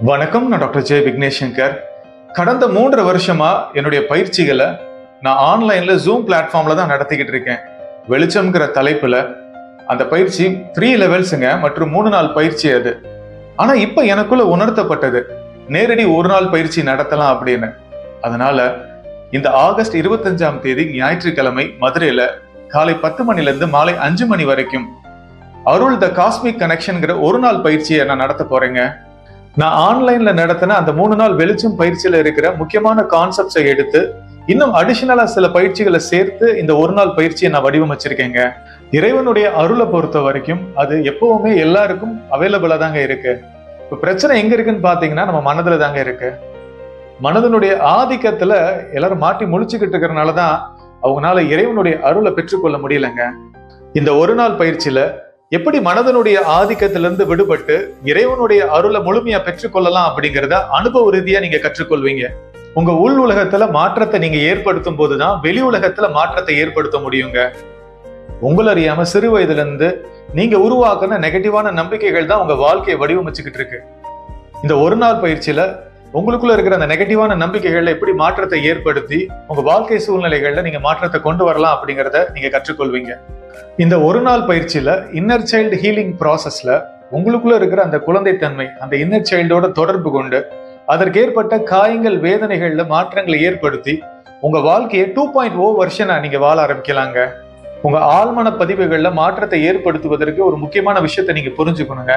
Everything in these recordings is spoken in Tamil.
வணக்கம் நான் டாக்டர் ஜெய விக்னேஷ் சங்கர் கடந்த மூன்று வருஷமா என்னுடைய பயிற்சிகளை நான் ஆன்லைன்ல ஜூம் பிளாட்ஃபார்ம்ல தான் நடத்திக்கிட்டு இருக்கேன். வெளிச்சம்ங்கிற தலைப்புல அந்த பயிற்சி த்ரீ லெவல்ஸுங்க மற்றும் மூணு நாள் பயிற்சி அது. ஆனா இப்ப எனக்குள்ள உணர்த்தப்பட்டது நேரடி ஒரு நாள் பயிற்சி நடத்தலாம் அப்படின்னு. அதனால இந்த ஆகஸ்ட் இருபத்தஞ்சாம் தேதி ஞாயிற்றுக்கிழமை மதுரையில காலை பத்து மணில இருந்து மாலை அஞ்சு மணி வரைக்கும் அருள் த காஸ்மிக் கனெக்ஷன்ங்கிற ஒரு நாள் பயிற்சியை நான் நடத்த போறேங்க. நான் ஆன்லைன்ல நடத்தின அந்த மூணு நாள் வெளிச்சம் பயிற்சியில இருக்கிற முக்கியமான கான்செப்ட்ஸை எடுத்து இன்னும் அடிஷனலா சில பயிற்சிகளை சேர்த்து இந்த ஒரு நாள் பயிற்சியை நான் வடிவமைச்சிருக்கேங்க. இறைவனுடைய அருளை பொறுத்த வரைக்கும் அது எப்பவுமே எல்லாருக்கும் அவைலபிளா தாங்க இருக்கு. இப்போ பிரச்சனை எங்க இருக்குன்னு பாத்தீங்கன்னா நம்ம மனதுல தாங்க இருக்கு. மனதனுடைய ஆதிக்கத்துல எல்லாரும் மாட்டி முழிச்சுக்கிட்டு இருக்கிறனாலதான் அவங்களால இறைவனுடைய அருளை பெற்றுக்கொள்ள முடியலங்க. இந்த ஒரு நாள் பயிற்சியில எப்படி மனதனுடைய ஆதிக்கத்திலிருந்து விடுபட்டு இறைவனுடைய அருளை முழுமையா பெற்றுக்கொள்ளலாம் அப்படிங்கிறத அனுபவ ரீதியா நீங்க கற்றுக்கொள்வீங்க. உங்க உள் உலகத்துல மாற்றத்தை நீங்க ஏற்படுத்தும் போதுதான் வெளி உலகத்துல மாற்றத்தை ஏற்படுத்த முடியுங்க. உங்களை அறியாம சிறு வயதுல இருந்து நீங்க உருவாக்குன நெகட்டிவான நம்பிக்கைகள் தான் உங்க வாழ்க்கையை வடிவமைச்சுக்கிட்டு இருக்கு. இந்த ஒரு நாள் பயிற்சியில உங்களுக்குள்ள இருக்கிற அந்த நெகட்டிவான நம்பிக்கைகள்ல எப்படி மாற்றத்தை ஏற்படுத்தி உங்க வாழ்க்கை சூழ்நிலைகள்ல நீங்க மாற்றத்தை கொண்டு வரலாம் அப்படிங்கறத நீங்க கற்றுக்கொள்வீங்க. இந்த ஒரு நாள் பயிற்சியில இன்னர் சைல்டு ஹீலிங் ப்ராசஸ்ல உங்களுக்குள்ள இருக்கிற அந்த குழந்தைத்தன்மை அந்த இன்னர் சைல்டோட தொடர்பு கொண்டு அதற்கு ஏற்பட்ட காயங்கள் வேதனைகள்ல மாற்றங்களை ஏற்படுத்தி உங்க வாழ்க்கையை டூ பாயிண்ட் ஓ வருஷனா நீங்க வாழ ஆரம்பிக்கலாங்க. உங்க ஆழ்மன பதிவுகள்ல மாற்றத்தை ஏற்படுத்துவதற்கு ஒரு முக்கியமான விஷயத்தை நீங்க புரிஞ்சுக்கணுங்க.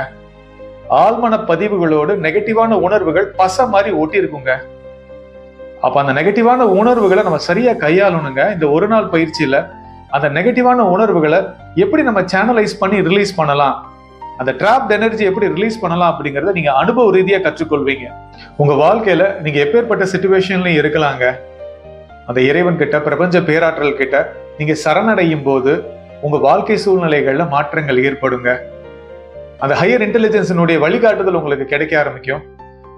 ஆழ்மன பதிவுகளோடு நெகட்டிவான உணர்வுகள் பச மாதிரி ஒட்டி இருக்குங்க அப்ப அந்த நெகட்டிவான உணர்வுகளை நம்ம சரியா கையாளணுங்க. இந்த ஒரு நாள் பயிற்சியில அந்த நெகட்டிவான உணர்வுகளை எப்படி நம்ம சேனலைஸ் பண்ணி ரிலீஸ் பண்ணலாம்? அந்த டிராப்ட் எனர்ஜி எப்படி ரிலீஸ் பண்ணலாம் அப்படிங்கறத நீங்க அனுபவ ரீதியாக கற்றுக்கொள்வீங்க. உங்க வாழ்க்கையில நீங்க எப்பேற்பட்ட சுச்சுவேஷன்லயும் இருக்கலாங்க. அந்த இறைவன் கிட்ட பிரபஞ்ச பேராற்றல் கிட்ட நீங்க சரணடையும் போது உங்க வாழ்க்கை சூழ்நிலைகள்ல மாற்றங்கள் ஏற்படுங்க. அந்த ஹையர் இன்டெலிஜென்ஸினுடைய வழிகாட்டுதல் உங்களுக்கு கிடைக்க ஆரம்பிக்கும்.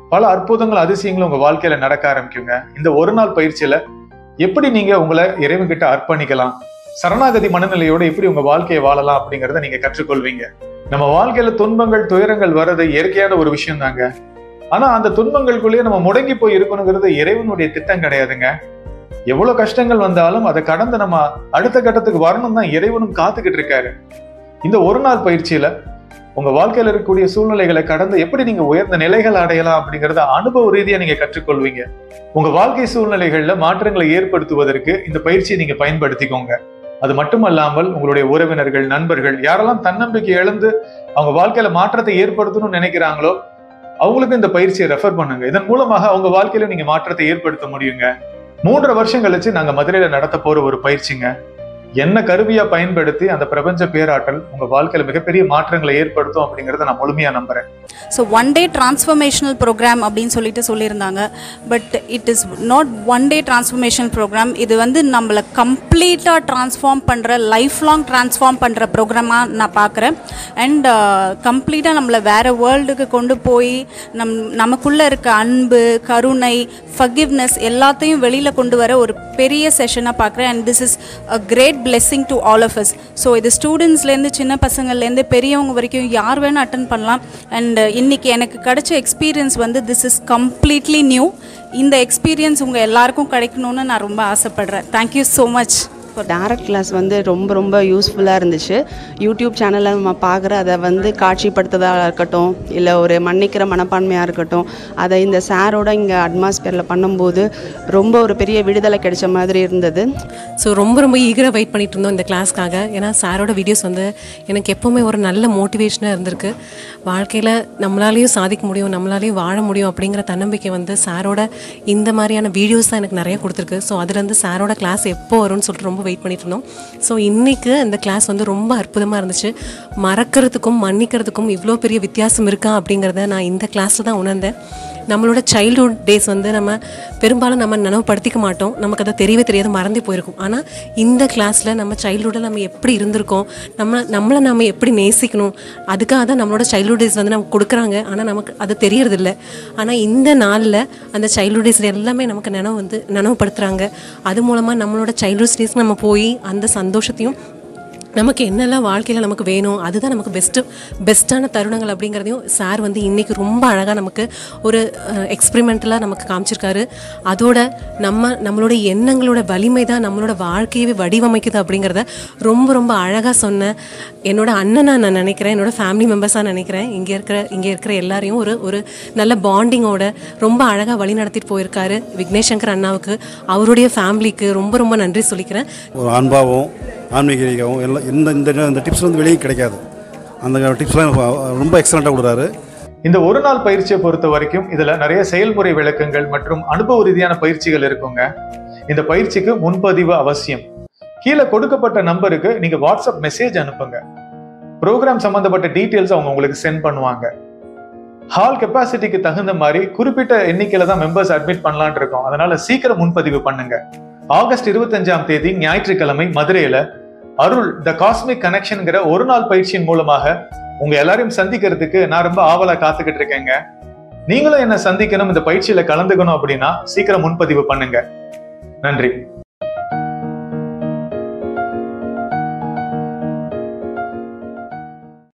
பல அற்புதங்கள் அதிசயங்களும் உங்க வாழ்க்கையில நடக்க ஆரம்பிக்குங்க. இந்த ஒரு நாள் பயிற்சியில எப்படி நீங்க உங்களை இறைவன் கிட்ட அர்ப்பணிக்கலாம்? சரணாகதி மனநிலையோட எப்படி உங்க வாழ்க்கையை வாழலாம் அப்படிங்கறத நீங்க கற்றுக்கொள்வீங்க. நம்ம வாழ்க்கையில துன்பங்கள் துயரங்கள் வர்றது இயற்கையான ஒரு விஷயம் தாங்க ஆனா அந்த துன்பங்களுக்குள்ளேயே நம்ம முடங்கி போய் இருக்கணுங்கிறது இறைவனுடைய திட்டம் கிடையாதுங்க. எவ்வளவு கஷ்டங்கள் வந்தாலும் அதை கடந்து நம்ம அடுத்த கட்டத்துக்கு வரணும் தான் இறைவனும் காத்துக்கிட்டு இருக்காரு. இந்த ஒரு நாள் பயிற்சியில உங்க வாழ்க்கையில இருக்கக்கூடிய சூழ்நிலைகளை கடந்து எப்படி நீங்க உயர்ந்த நிலைகள் அடையலாம் அப்படிங்கறத அனுபவ ரீதியா நீங்க கற்றுக்கொள்வீங்க. உங்க வாழ்க்கை சூழ்நிலைகள்ல மாற்றங்களை ஏற்படுத்துவதற்கு இந்த பயிற்சியை நீங்க பயன்படுத்திக்கோங்க. அது மட்டுமல்லாமல் உங்களுடைய உறவினர்கள் நண்பர்கள் யாரெல்லாம் தன்னம்பிக்கை இழந்து அவங்க வாழ்க்கையில மாற்றத்தை ஏற்படுத்தணும்னு நினைக்கிறாங்களோ அவங்களுக்கு இந்த பயிற்சியை ரெஃபர் பண்ணுங்க. இதன் மூலமாக அவங்க வாழ்க்கையில நீங்க மாற்றத்தை ஏற்படுத்த முடியுங்க. மூன்று வருஷம் கழிச்சு நாங்க மதுரையில நடத்த போற ஒரு பயிற்சிங்க. என்ன கருவியா பயன்படுத்தி அந்த பிரபஞ்ச பேராற்றல் உங்க வாழ்க்கையில மிகப்பெரிய மாற்றங்களை ஏற்படுத்தும் அப்படிங்கறத நான் முழுமையா நம்புறேன். So one day transformational program அப்படின்னு சொல்லிட்டு சொல்லியிருந்தாங்க. But it is not one day transformational program இது வந்து நம்மளை கம்ப்ளீட்டாக ட்ரான்ஸ்ஃபார்ம் பண்ணுற லைஃப் லாங் ட்ரான்ஸ்ஃபார்ம் பண்ணுற ப்ரோக்ராமாக நான் பார்க்குறேன் அண்ட் கம்ப்ளீட்டாக uh, நம்மளை வேறு வேர்ல்டுக்கு கொண்டு போய் நம் நமக்குள்ளே இருக்க அன்பு கருணை ஃபகிவ்னஸ் எல்லாத்தையும் வெளியில் கொண்டு வர ஒரு பெரிய செஷனாக பார்க்குறேன் and this is a great blessing to all of us so இது ஸ்டூடெண்ட்ஸ்லேருந்து சின்ன பசங்கள்லேருந்து பெரியவங்க வரைக்கும் யார் வேணால் அட்டன் பண்ணலாம். அண்ட் uh, இன்னைக்கு எனக்கு கிடைச்ச எக்ஸ்பீரியன்ஸ் வந்து திஸ் இஸ் கம்ப்ளீட்லி நியூ இந்த எக்ஸ்பீரியன்ஸ் உங்கள் எல்லாருக்கும் கிடைக்கணும்னு நான் ரொம்ப ஆசைப்பட்றேன். Thank you so much direct class வந்து ரொம்ப ரொம்ப யூஸ்ஃபுல்லாக இருந்துச்சு. யூடியூப் சேனலில் நம்ம பார்க்குற அதை வந்து காட்சிப்படுத்துறதாக இருக்கட்டும் இல்லை ஒரு மன்னிக்கிற மனப்பான்மையாக இருக்கட்டும் அதை இந்த சாரோட இங்கே அட்மாஸ்பியரில் பண்ணும்போது ரொம்ப ஒரு பெரிய விடுதலை கிடைச்ச மாதிரி இருந்தது. ஸோ ரொம்ப ரொம்ப ஈகராக வெயிட் பண்ணிட்டு இருந்தோம் இந்த கிளாஸ்க்காக ஏன்னா சாரோட வீடியோஸ் வந்து எனக்கு எப்போவுமே ஒரு நல்ல மோட்டிவேஷனாக இருந்திருக்கு. வாழ்க்கையில் நம்மளாலேயும் சாதிக்க முடியும் நம்மளாலேயும் வாழ முடியும் அப்படிங்கிற தன்னம்பிக்கை வந்து சாரோட இந்த மாதிரியான வீடியோஸ் தான் எனக்கு நிறைய கொடுத்துருக்கு. ஸோ அதுலேருந்து சாரோட கிளாஸ் எப்போ வரும்னு சொல்லிட்டு ரொம்ப வெயிட் பண்ணிட்டு இருந்தோம் ஸோ இன்றைக்கு அந்த கிளாஸ் வந்து ரொம்ப அற்புதமாக இருந்துச்சு. மறக்கிறதுக்கும் மன்னிக்கிறதுக்கும் இவ்வளோ பெரிய வித்தியாசம் இருக்கா அப்படிங்கிறத நான் இந்த கிளாஸில் தான் உணர்ந்தேன். நம்மளோட சைல்ட்ஹுட் டேஸ் வந்து நம்ம பெரும்பாலும் நம்ம நினைவுபடுத்திக்க மாட்டோம். நமக்கு அதை தெரியவே தெரியாது மறந்து போயிருக்கும். ஆனால் இந்த கிளாஸில் நம்ம சைல்டுஹுட்டில் நம்ம எப்படி இருந்திருக்கோம் நம்ம நம்மளை நம்ம எப்படி நேசிக்கணும் அதுக்காக தான் நம்மளோட சைல்டுஹுட் டேஸ் வந்து நமக்கு கொடுக்குறாங்க. ஆனால் நமக்கு அது தெரியறதில்ல. ஆனால் இந்த நாளில் அந்த சைல்டுஹுட் டேஸ் எல்லாமே நமக்கு நினைவு வந்து நினைவுபடுத்துகிறாங்க அது மூலமாக நம்மளோட சைல்ட்ஹுட் டேஸ் நம்ம போய் அந்த சந்தோஷத்தையும் நமக்கு என்னெல்லாம் வாழ்க்கையில் நமக்கு வேணும் அதுதான் நமக்கு பெஸ்ட்டு பெஸ்ட்டான தருணங்கள் அப்படிங்கிறதையும் சார் வந்து இன்றைக்கி ரொம்ப அழகாக நமக்கு ஒரு எக்ஸ்பிரிமெண்டலாக நமக்கு காமிச்சிருக்காரு. அதோட நம்ம நம்மளோட எண்ணங்களோட வலிமை தான் நம்மளோட வாழ்க்கையவே வடிவமைக்குது அப்படிங்கிறத ரொம்ப ரொம்ப அழகாக சொன்ன என்னோட அண்ணனாக நான் நினைக்கிறேன் என்னோட ஃபேமிலி மெம்பர்ஸாக நினைக்கிறேன். இங்கே இருக்கிற இங்கே இருக்கிற எல்லாரையும் ஒரு ஒரு நல்ல பாண்டிங்கோட ரொம்ப அழகாக வழி நடத்திட்டு போயிருக்காரு விக்னேஷ் சங்கர் அண்ணாவுக்கு. அவருடைய ஃபேமிலிக்கு ரொம்ப ரொம்ப நன்றி சொல்லிக்கிறேன். ஒரு அன்பாகவும் ஆன்மீகமாகவும் எல்லாம் இந்த இந்த இந்த டிப்ஸ் வந்து வெளியே கிடைக்காது. அந்த டிப்ஸ்லாம் ரொம்ப எக்ஸலண்ட்டாக கொடுக்குறாரு. இந்த ஒரு நாள் பயிற்சியை பொறுத்த வரைக்கும் இதில் நிறைய செயல்முறை விளக்கங்கள் மற்றும் அனுபவ ரீதியான பயிற்சிகள் இருக்குங்க. இந்த பயிற்சிக்கு முன்பதிவு அவசியம். கீழே கொடுக்கப்பட்ட நம்பருக்கு நீங்கள் வாட்ஸ்அப் மெசேஜ் அனுப்புங்க. ப்ரோக்ராம் சம்மந்தப்பட்ட டீட்டெயில்ஸ் அவங்க உங்களுக்கு சென்ட் பண்ணுவாங்க. ஹால் கெப்பாசிட்டிக்கு தகுந்த மாதிரி குறிப்பிட்ட எண்ணிக்கையில தான் மெம்பர்ஸ் அட்மிட் பண்ணலான் இருக்கோம். அதனால சீக்கிரம் முன்பதிவு பண்ணுங்க. ஆகஸ்ட் இருபத்தஞ்சாம் தேதி ஞாயிற்றுக்கிழமை மதுரையில அருள் த காஸ்மிக் கனெக்ஷன்ங்கிற ஒரு நாள் பயிற்சியின் மூலமாக உங்க எல்லாரையும் சந்திக்கிறதுக்கு நான் ரொம்ப ஆவலா காத்துக்கிட்டு இருக்கேங்க. நீங்களும் என்ன சந்திக்கணும் இந்த பயிற்சியில கலந்துக்கணும் அப்படின்னா சீக்கிரம் முன்பதிவு பண்ணுங்க. நன்றி.